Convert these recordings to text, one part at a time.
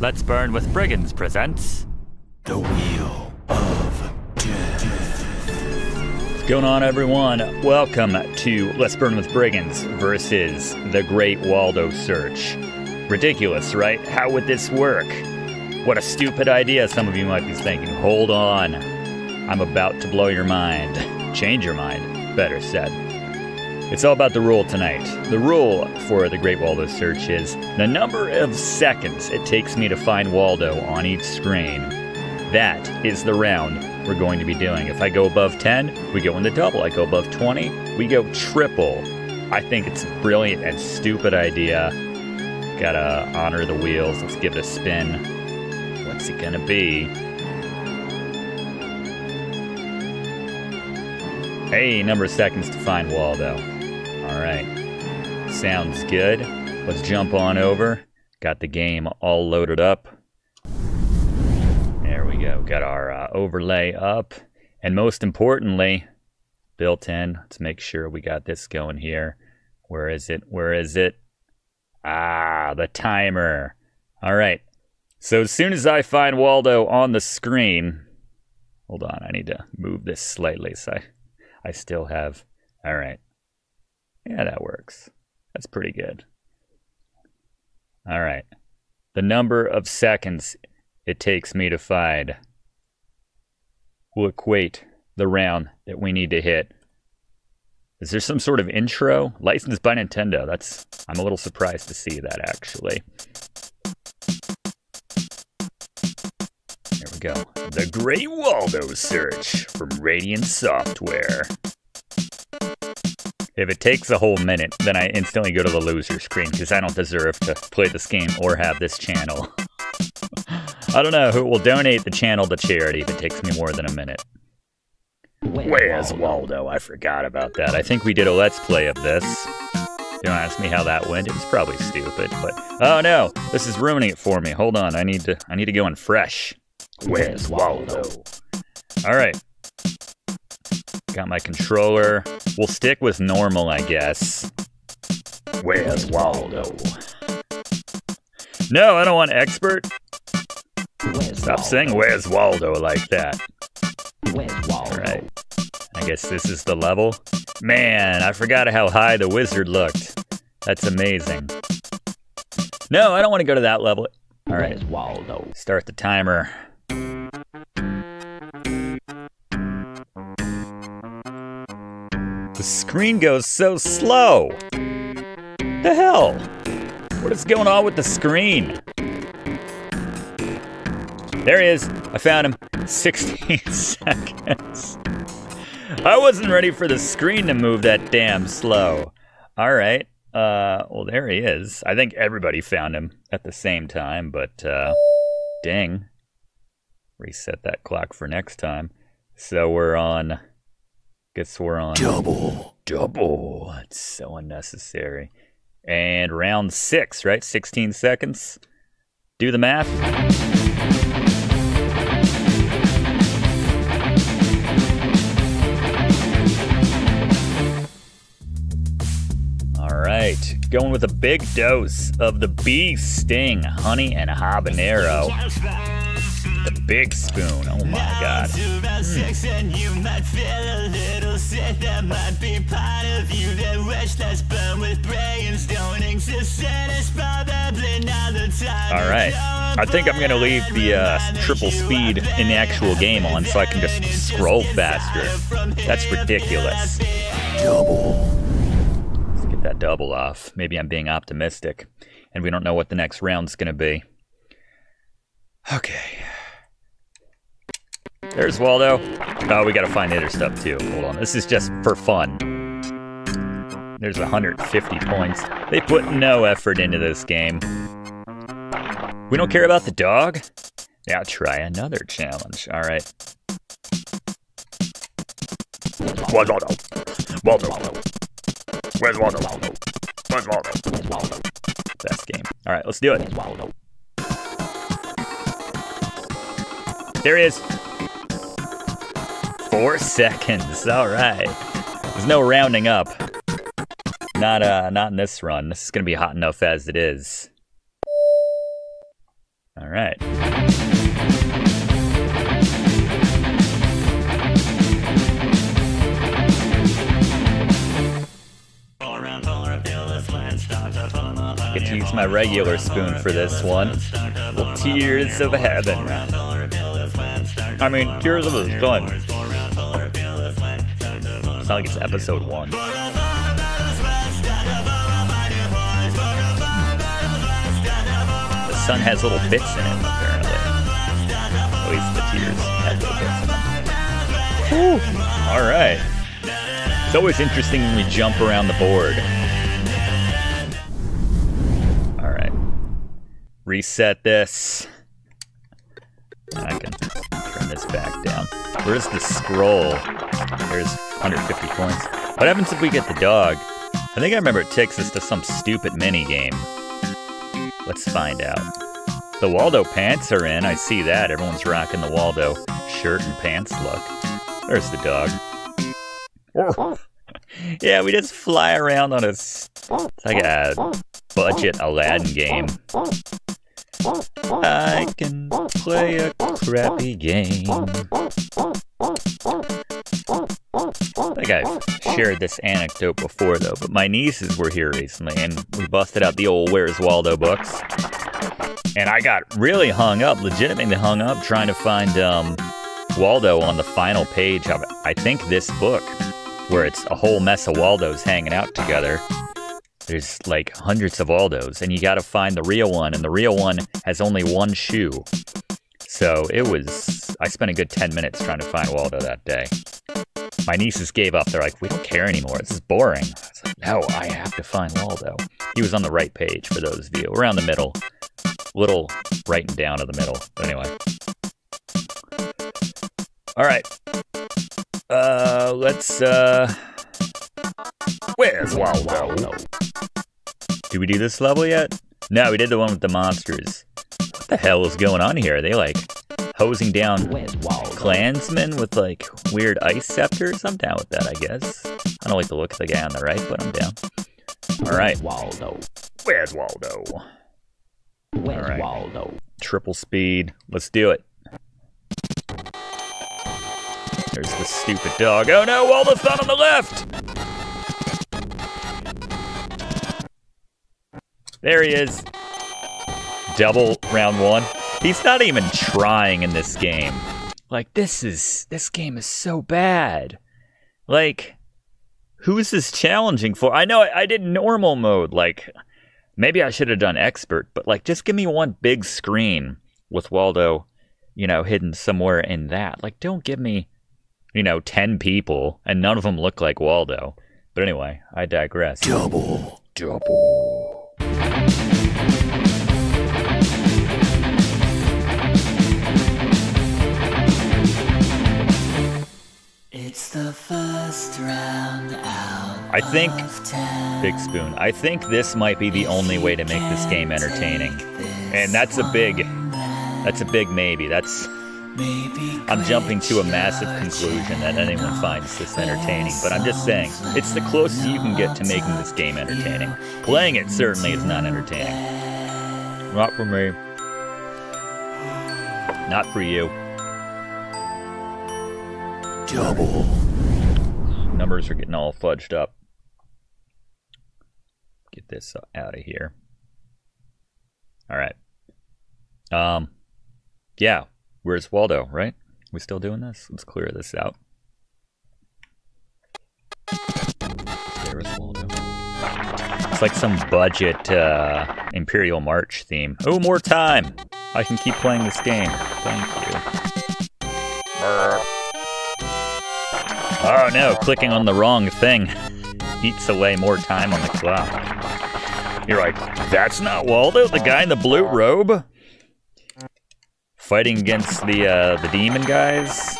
Let's Burn with Brigands presents The Wheel of Death. What's going on, everyone? Welcome to Let's Burn with Brigands versus the Great Waldo Search. Ridiculous, right? How would this work? What a stupid idea, some of you might be thinking. Hold on. I'm about to blow your mind. Change your mind, better said. It's all about the rule tonight. The rule for the Great Waldo search is the number of seconds it takes me to find Waldo on each screen. That is the round we're going to be doing. If I go above 10, we go into double. I go above 20, we go triple. I think it's a brilliant and stupid idea. Gotta honor the wheels. Let's give it a spin. What's it gonna be? Hey, number of seconds to find Waldo. All right. Sounds good. Let's jump on over. Got the game all loaded up. There we go. Got our uh, overlay up. And most importantly, built in. Let's make sure we got this going here. Where is it? Where is it? Ah, the timer. All right. So as soon as I find Waldo on the screen, hold on, I need to move this slightly so I, I still have. All right. Yeah, that works. That's pretty good. All right. The number of seconds it takes me to find will equate the round that we need to hit. Is there some sort of intro licensed by Nintendo? That's I'm a little surprised to see that actually. There we go. The Great Waldo search from Radiance Software. If it takes a whole minute, then I instantly go to the loser screen because I don't deserve to play this game or have this channel. I don't know who will donate the channel to charity if it takes me more than a minute. Where's Waldo? I forgot about that. I think we did a let's play of this. Don't ask me how that went. It was probably stupid, but oh no, this is ruining it for me. Hold on, I need to I need to go in fresh. Where's Waldo? All right. Got my controller. We'll stick with normal, I guess. Where's Waldo? No, I don't want expert. Stop saying where's Waldo like that. Where's Waldo? Alright. I guess this is the level. Man, I forgot how high the wizard looked. That's amazing. No, I don't want to go to that level. Alright, Where's Waldo? start the timer. The screen goes so slow. The hell? What is going on with the screen? There he is. I found him. 16 seconds. I wasn't ready for the screen to move that damn slow. All right. Uh, well, there he is. I think everybody found him at the same time, but uh, dang. Reset that clock for next time. So we're on. Guess we're on Double. double. It's so unnecessary. And round six, right? 16 seconds. Do the math. All right, going with a big dose of the bee sting, honey and habanero. The big spoon. Oh my god. And you might feel a little sick. That might be part of you that wish that's Burn with Brigands don't exist. And it's probably not the time. All right. I think I'm gonna leave the uh, triple speed in the actual game on so I can just scroll faster. That's ridiculous. Double. Let's get that double off. Maybe I'm being optimistic, and we don't know what the next round's gonna be. Okay. There's Waldo. Oh, we gotta find the other stuff too. Hold on. This is just for fun. There's 150 points. They put no effort into this game. We don't care about the dog? Now try another challenge. All right. Where's Waldo? Waldo. Where's Waldo? Where's Waldo? Where's Waldo? Waldo. Best game. All right, let's do it. Waldo? There he is. Four seconds. All right. There's no rounding up. Not uh, not in this run. This is gonna be hot enough as it is. All right. Get to use my regular spoon for this one. Well, Tears of Heaven. I mean, Tears of the Sun. Not like it's episode one. The sun has little bits in it, apparently. At least the tears have little bits in them. Whew. All right. It's always interesting when we jump around the board. All right. Reset this. I can this back down. Where's the scroll? There's 150 points. What happens if we get the dog? I think I remember it takes us to some stupid mini game. Let's find out. The Waldo pants are in. I see that. Everyone's rocking the Waldo shirt and pants look. There's the dog. yeah, we just fly around on a... It's like a budget Aladdin game. I can play a crappy game. I think I've shared this anecdote before, though, but my nieces were here recently and we busted out the old Where's Waldo books. And I got really hung up, legitimately hung up, trying to find um, Waldo on the final page of, I think, this book, where it's a whole mess of Waldos hanging out together. There's like hundreds of Waldos, and you got to find the real one, and the real one has only one shoe. So it was, I spent a good 10 minutes trying to find Waldo that day. My nieces gave up. They're like, we don't care anymore. This is boring. I was like, no, I have to find Waldo. He was on the right page for those of you, around the middle. Little right and down to the middle. But anyway. All right. Uh, let's, uh, where's Waldo? Did we do this level yet? No, we did the one with the monsters. What the hell is going on here? Are they like hosing down clansmen with like weird ice scepters? I'm down with that, I guess. I don't like the look of the guy on the right, but I'm down. All right, Waldo. where's Waldo? Where's Alright. Waldo? Triple speed. Let's do it. There's the stupid dog. Oh no, Waldo's not on the left! There he is. Double round one. He's not even trying in this game. Like, this is. This game is so bad. Like, who's this challenging for? I know I, I did normal mode. Like, maybe I should have done expert, but like, just give me one big screen with Waldo, you know, hidden somewhere in that. Like, don't give me, you know, 10 people and none of them look like Waldo. But anyway, I digress. Double. Double. It's the first round out. I think, of ten. Big Spoon, I think this might be the only way to make this game entertaining. And that's a big, that's a big maybe. That's, Maybe I'm jumping to a massive conclusion that anyone finds this entertaining, but I'm just saying, it's the closest you can get to making this game entertaining. Playing it certainly is not entertaining. Not for me. Not for you. Double. Numbers are getting all fudged up. Get this out of here. All right. Um, yeah. Where's Waldo? Right? We still doing this? Let's clear this out. There's Waldo. It's like some budget uh, Imperial March theme. Oh, more time! I can keep playing this game. Thank you. Brr. Oh no, clicking on the wrong thing eats away more time on the clock. You're like, that's not Waldo, the guy in the blue robe? Fighting against the uh, the demon guys?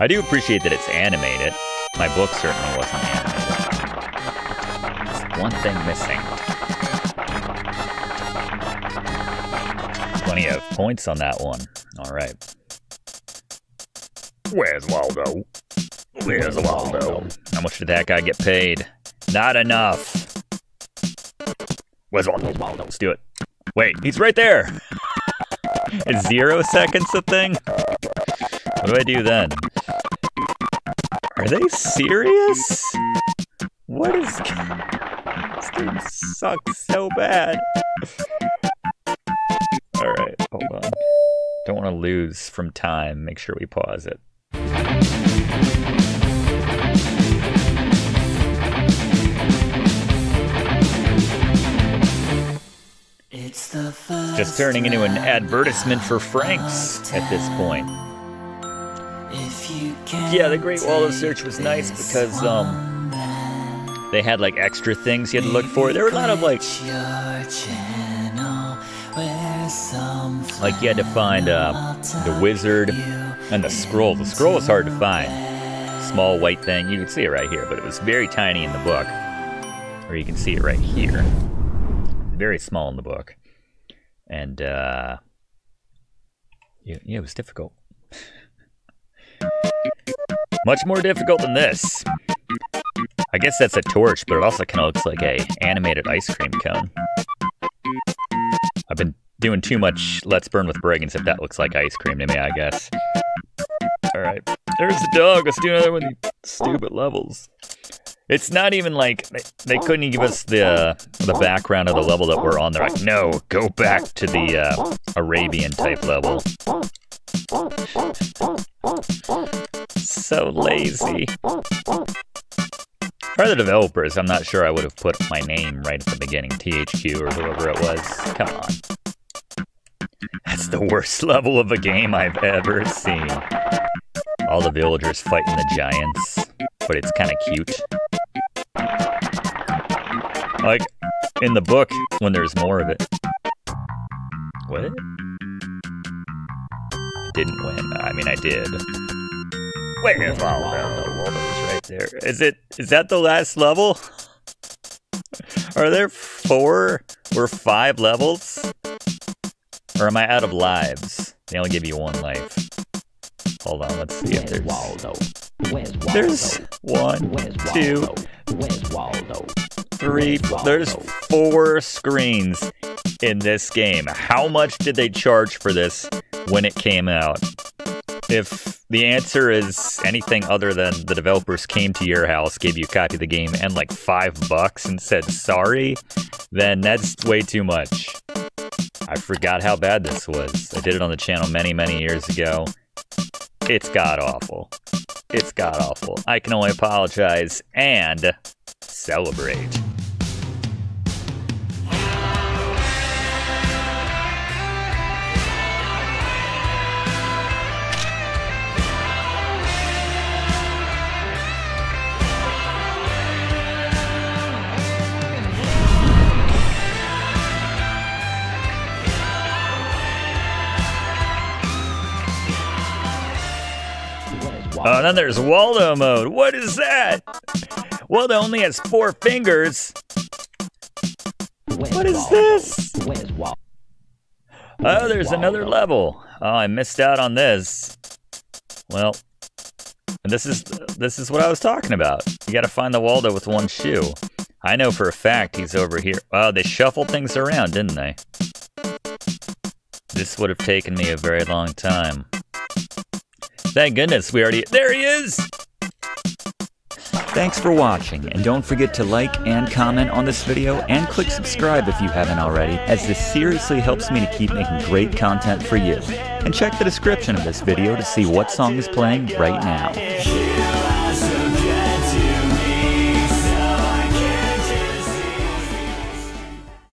I do appreciate that it's animated. My book certainly wasn't animated. There's one thing missing. Plenty of points on that one. Alright. Where's Waldo? Where's Waldo? How much did that guy get paid? Not enough. Where's Waldo? Let's do it. Wait, he's right there. Is zero seconds a thing? What do I do then? Are they serious? What is. This game sucks so bad. Alright, hold on. Don't want to lose from time. Make sure we pause it. It's Just turning into an advertisement for Frank's at this point. If you Yeah, the Great Waldo Search was nice because um they had like extra things you had to look for. There were a lot of like your channel where some like you had to find uh, the wizard and the scroll. The scroll is hard to find. Small white thing. You can see it right here, but it was very tiny in the book. Or you can see it right here. Very small in the book. And uh yeah, yeah it was difficult. Much more difficult than this. I guess that's a torch, but it also kind of looks like a animated ice cream cone. I've been doing too much Let's Burn with Brigands if that looks like ice cream to me, I guess. There's the dog. Let's do another one of these stupid levels. It's not even like they, they couldn't give us the uh, the background of the level that we're on. They're like, no, go back to the uh, Arabian type level. So lazy. For the developers, I'm not sure I would have put my name right at the beginning, THQ or whoever it was. Come on. That's the worst level of a game I've ever seen. All the villagers fighting the giants, but it's kind of cute. Like, in the book, when there's more of it. What? I didn't win. I mean, I did. Where's Waldo? Waldo's right there. Is it? Is that the last level? Are there four or five levels? Or am I out of lives? They only give you one life. Hold on, let's see if there's. Waldo? Where's Waldo? There's one, Where's two, Waldo? Where's Waldo? three. Where's There's four screens in this game. How much did they charge for this when it came out? If the answer is anything other than the developers came to your house, gave you a copy of the game, and like five bucks and said sorry, then that's way too much. I forgot how bad this was. I did it on the channel many, many years ago. It's god awful. It's god awful. I can only apologize and celebrate. Oh, Waldo? then there's Waldo mode. What is that? Waldo only has four fingers. Where's What is Waldo? this? Where's Waldo? Oh, there's another level. Oh, I missed out on this. Well, and this is this is what I was talking about. You got to find the Waldo with one shoe. I know for a fact he's over here. Oh, they shuffled things around, didn't they? This would have taken me a very long time. Thank goodness we already. There he is! Thanks for watching, and don't forget to like and comment on this video, and click subscribe if you haven't already, as this seriously helps me to keep making great content for you. And check the description of this video to see what song is playing right now.